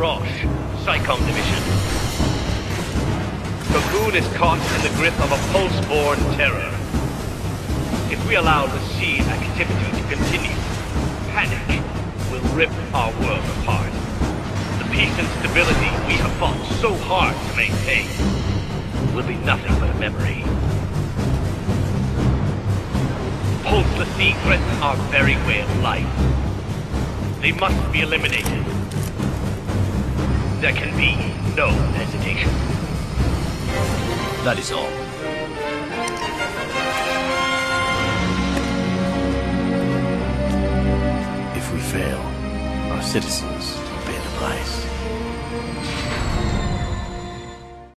Rosch, PSICOM Division. Cocoon is caught in the grip of a pulse-born terror. If we allow the l'Cie activity to continue, panic will rip our world apart. The peace and stability we have fought so hard to maintain will be nothing but a memory. Pulse l'Cie threaten our very way of life. They must be eliminated. There can be no hesitation. That is all. If we fail, our citizens